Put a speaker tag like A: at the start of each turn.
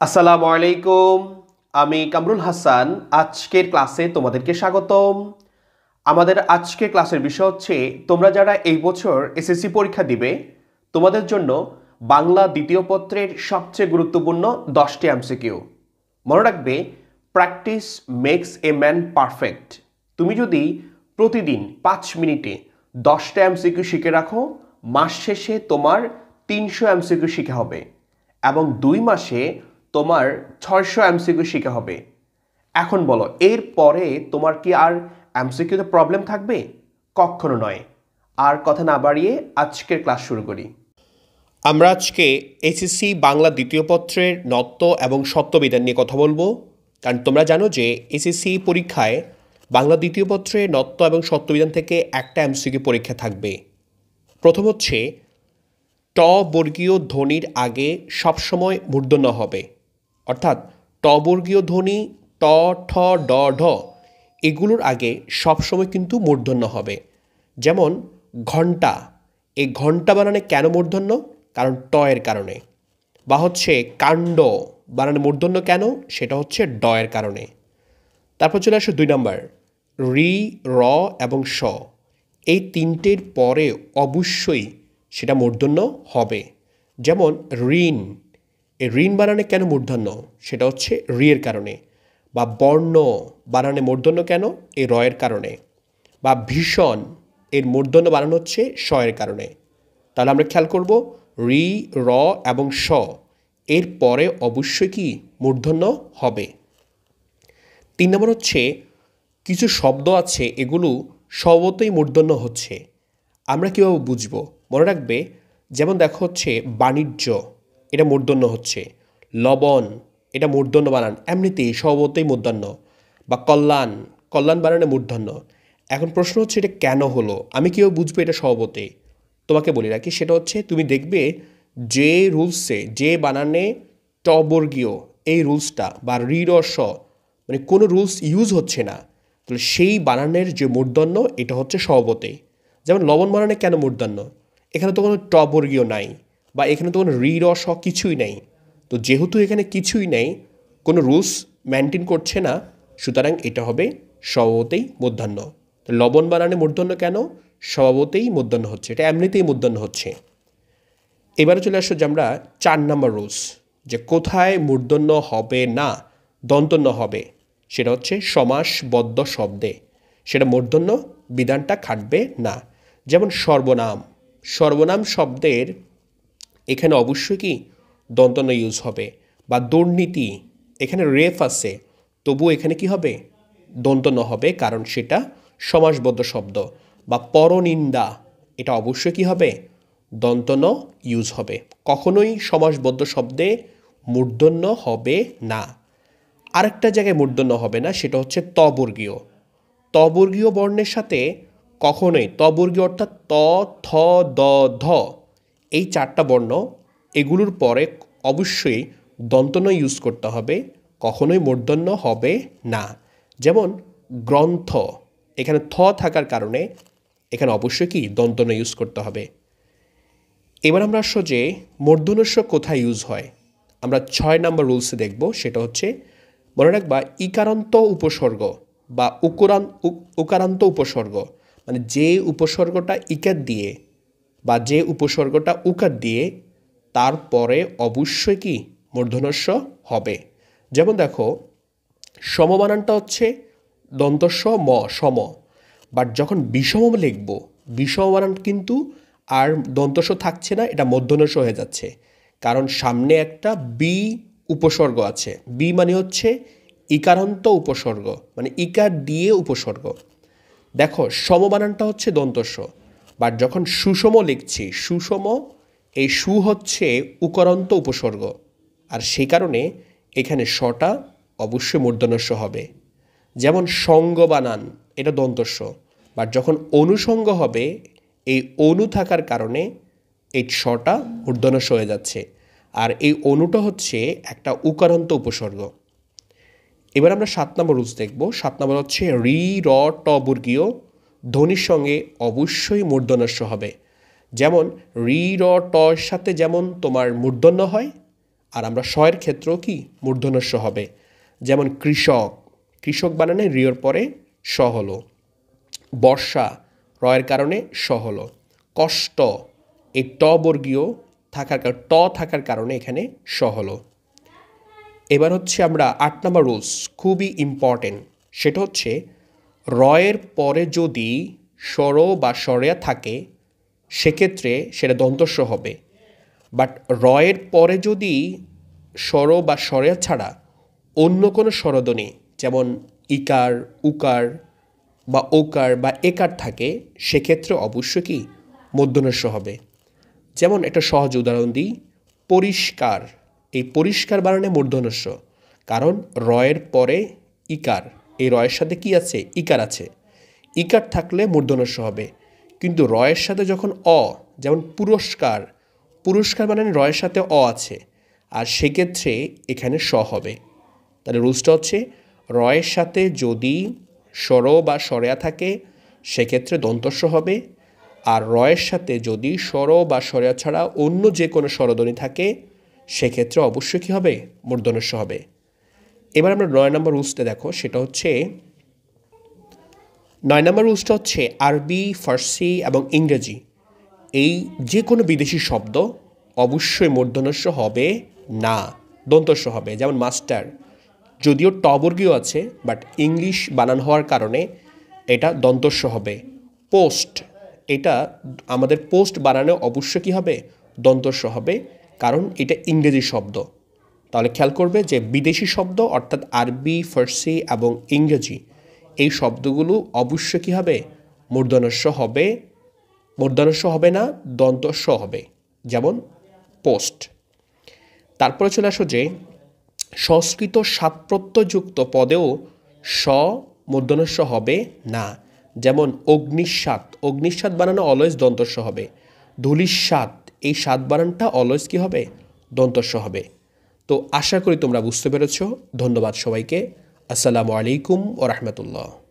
A: আসসালামু আলাইকুম। আমি কামরুল হাসান। আজকের ক্লাসে তোমাদেরকে স্বাগতম। আমাদের আজকের ক্লাসের বিষয় হচ্ছে, তোমরা যারা এই বছর এসএসসি পরীক্ষা দিবে, তোমাদের জন্য বাংলা দ্বিতীয় পত্রের সবচেয়ে গুরুত্বপূর্ণ দশটি এমসিকিউ মনে রাখবে practice makes a man perfect তুমি যদি প্রতিদিন পাঁচ মিনিটে দশটা এমসিকিউ শিখে রাখো, মাস শেষে তোমার তিনশো এমসিকিউ শিখে হবে এবং দুই মাসে তোমার ছয়শো এমসিকিউ শিখে হবে। এখন বলো, এর পরে তোমার কি আর এমসিকিউতে প্রবলেম থাকবে? কখনো নয়। আর কথা না বাড়িয়ে আজকের ক্লাস শুরু করি। আমরা আজকে এসএসসি বাংলা দ্বিতীয় পত্রের নত্ব এবং সত্যবিধান নিয়ে কথা বলব। কারণ তোমরা জানো যে এসএসসি পরীক্ষায় বাংলা দ্বিতীয় পত্রে নত্ব এবং সত্যবিধান থেকে একটা এমসিকিউ পরীক্ষা থাকবে। প্রথম হচ্ছে, ট বর্গীয় ধ্বনির আগে সবসময় মূর্ধন্য হবে। অর্থাৎ টবর্গীয় ধ্বনি, ট, ঠ, ড, ঢ, এগুলোর আগে সবসময় কিন্তু মূর্ধন্য হবে। যেমন ঘণ্টা এই ঘণ্টা বানানে কেন মূর্ধন্য? কারণ ট এর কারণে। বা হচ্ছে কাণ্ড বানানে মূর্ধন্য কেন? সেটা হচ্ছে ড এর কারণে। তারপর চলে আসে দুই নম্বর, রি, র এবং স। এই তিনটের পরে অবশ্যই সেটা মূর্ধন্য হবে। যেমন ঋণ এই ঋণ বানানে কেন মূর্ধন্য? সেটা হচ্ছে রি এর কারণে। বা বর্ণ বানানে মূর্ধন্য কেন? এই রয়ের কারণে। বা ভীষণ এর মূর্ধন্য বানানো হচ্ছে এর কারণে। তাহলে আমরা খেয়াল করব রি, র এবং স। এর পরে অবশ্যই কি মূর্ধন্য হবে? তিন নম্বর হচ্ছে কিছু শব্দ আছে, এগুলো স্বভাবতই মূর্ধন্য হচ্ছে। আমরা কীভাবে বুঝব? মনে রাখবে, যেমন দেখো হচ্ছে বাণিজ্য। এটা মূর্ধন্য হচ্ছে। লবণ, এটা মূর্ধন্য বানান। এমনিতেই স্বভাবতই মূর্ধন্য। বা কল্যাণ কল্যাণ বানানে মূর্ধন্য। এখন প্রশ্ন হচ্ছে এটা কেন হলো? আমি কীভাবে বুঝব এটা স্বভাবতে? তোমাকে বলি, রাখি, সেটা হচ্ছে তুমি দেখবে যে রুলসে যে বানানে টবর্গীয় এই রুলসটা বা রিড অর স মানে কোনো রুলস ইউজ হচ্ছে না, তাহলে সেই বানানের যে মূর্ধন্য, এটা হচ্ছে স্বভাবতে। যেমন লবণ বানানে কেন মূর্ধন্য? এখানে তো কোনো টবর্গীয় নাই। বা এখানে তো কোনো রিড অর স কিছুই নেই। তো যেহেতু এখানে কিছুই নেই, কোনো রুলস মেনটেন করছে না, সুতরাং এটা হবে স্বভাবতেই তো লবণ বানানে মূর্ধন্য কেন? স্বভাবতেই মূর্ধন্য হচ্ছে, এটা এমনিতেই মূর্ধন্য হচ্ছে। এবারে চলে আসো যে আমরা চার নম্বর রুলস যে কোথায় মূর্ধন্য হবে না, দন্তন্য হবে, সেটা হচ্ছে সমাসবদ্ধ শব্দে। সেটা মূর্ধন্য বিধানটা খাটবে না। যেমন সর্বনাম সর্বনাম শব্দের এখানে অবশ্যই কি দন্তন্য ইউজ হবে বা দুর্নীতি এখানে রেফ আছে তবু এখানে কি হবে? দন্তন্য হবে কারণ সেটা সমাসবদ্ধ শব্দ বা পরনিন্দা, এটা অবশ্যই কি হবে? দন্তন্য ইউজ হবে। কখনোই সমাসবদ্ধ শব্দে মূর্ধন্য হবে না। আরেকটা জায়গায় মূর্ধন্য হবে না, সেটা হচ্ছে তবর্গীয়। তবর্গীয় বর্ণের সাথে কখনোই তবর্গীয় অর্থাৎ ত, থ, দ, ধ এই চারটা বর্ণ এগুলোর পরে অবশ্যই দন্তন্য ইউজ করতে হবে, কখনোই মূর্ধন্য হবে না। যেমন গ্রন্থ, এখানে থ থাকার কারণে এখানে অবশ্যই কি দন্তন্য ইউজ করতে হবে। এবার আমরা আসো যে মূর্ধন্যস্ব কোথায় ইউজ হয়। আমরা ছয় নম্বর রুলসে দেখব, সেটা হচ্ছে মনে রাখবা ইকারান্ত উপসর্গ বা উকরান উকারান্ত উপসর্গ মানে যে উপসর্গটা ইকার দিয়ে বা যে উপসর্গটা উকার দিয়ে তারপরে অবশ্যই কি মূর্ধনস্ব হবে? যেমন দেখো সমবানানটা হচ্ছে দন্তস্ব ম, সম। বাট যখন বিষম লিখব বিষম বানান কিন্তু আর দন্তস্ব থাকছে না, এটা মধ্যনস্ব হয়ে যাচ্ছে। কারণ সামনে একটা বি উপসর্গ আছে। বি মানে হচ্ছে ইকারান্ত উপসর্গ মানে ইকার দিয়ে উপসর্গ। দেখো সমবানানটা হচ্ছে দন্তস্ব। বাট যখন সুষম লিখছি, সুষম, এই সু হচ্ছে উকরন্ত উপসর্গ। আর সেই কারণে এখানে শটা অবশ্যই মূর্ধনস্য হবে। যেমন সঙ্গ বানান এটা দন্তস্য। বাট যখন অনুসঙ্গ হবে, এই অনু থাকার কারণে এই শটা মূর্ধনস্য হয়ে যাচ্ছে। আর এই অনুটা হচ্ছে একটা উকারান্ত উপসর্গ। এবার আমরা সাত নম্বর রুলস দেখব। সাত নম্বর হচ্ছে রি, র, ট, বর্গীয় ধ্বনির সঙ্গে অবশ্যই মূর্ধন্যস্য হবে। যেমন, রি, র টর সাথে যেমন তোমার মূর্ধন্য হয়, আর আমরা শয়ের ক্ষেত্রেও কি মূর্ধন্যস্য হবে। যেমন, কৃষক। কৃষক বানানে রিওর পরে স হলো। বর্ষা রয়ের কারণে স হলো। কষ্ট এই ট বর্গীয় থাকার কারণে ট থাকার কারণে এখানে স হলো। এবার হচ্ছে আমরা আট নম্বর রুলস খুবই ইম্পর্টেন্ট সেটা হচ্ছে রয়ের পরে যদি স্বর বা স্বরেয়া থাকে, সেক্ষেত্রে সেটা দন্তস্ব হবে। বাট রয়ের পরে যদি স্বর বা স্বরেয়া ছাড়া অন্য কোনো স্বরধ্বনি যেমন ইকার, উকার বা ওকার বা একার থাকে, সেক্ষেত্রে অবশ্যই কি মধ্যনস্য হবে। যেমন একটা সহজ উদাহরণ দিই, পরিষ্কার। এই পরিষ্কার বানানে মূর্ধনস্য কারণ রয়ের পরে ইকার। এই রয়ের সাথে কি আছে? ইকার আছে। ইকার থাকলে মূর্ধনস্য হবে। কিন্তু রয়ের সাথে যখন অ, যেমন পুরস্কার পুরস্কার মানে রয়ের সাথে অ আছে। আর সেক্ষেত্রে এখানে স হবে। তাহলে রুলসটা হচ্ছে, রয়ের সাথে যদি স্বর বা স্বরেয়া থাকে, সেক্ষেত্রে দন্তস্ব হবে। আর রয়ের সাথে যদি স্বর বা স্বরেয়া ছাড়া অন্য যে কোনো স্বরধ্বনি থাকে, সেক্ষেত্রে অবশ্যই কী হবে? মূর্ধনস্য হবে। এবার আমরা নয় নম্বর রুলসটা দেখো, সেটা হচ্ছে নয় নম্বর রুলসটা হচ্ছে আরবি, ফার্সি এবং ইংরেজি। এই যে কোনো বিদেশি শব্দ অবশ্যই মূর্ধনস্য হবে না দন্তস্য হবে। যেমন মাস্টার, যদিও টবর্গীয় আছে, বাট ইংলিশ বানান হওয়ার কারণে এটা দন্তস্য হবে। পোস্ট, এটা আমাদের পোস্ট বানানো অবশ্যই কী হবে? দন্তস্য হবে, কারণ এটা ইংরেজি শব্দ। তাহলে খেয়াল করবে যে বিদেশি শব্দ অর্থাৎ আরবি, ফার্সি এবং ইংরেজি, এই শব্দগুলো অবশ্যই কী হবে? মূর্ধনস্য হবে। মূর্ধনস্য হবে না দন্তস্য হবে। যেমন পোস্ট। তারপরে চলে আসো যে সংস্কৃত সাতপ্রত্যযুক্ত পদেও স মূর্ধনস্য হবে না। যেমন অগ্নিস্বাত অগ্নিস্বাত বানানো অলওয়েজ দন্তস্য হবে। ধুলিস্বাত এই স্বাদ বানানটা অলওয়েজ কী হবে? দন্তস্য হবে। তো আশা করি তোমরা বুঝতে পেরেছ। ধন্যবাদ সবাইকে। আসসালামু আলাইকুম ও রহমতুল্লাহ।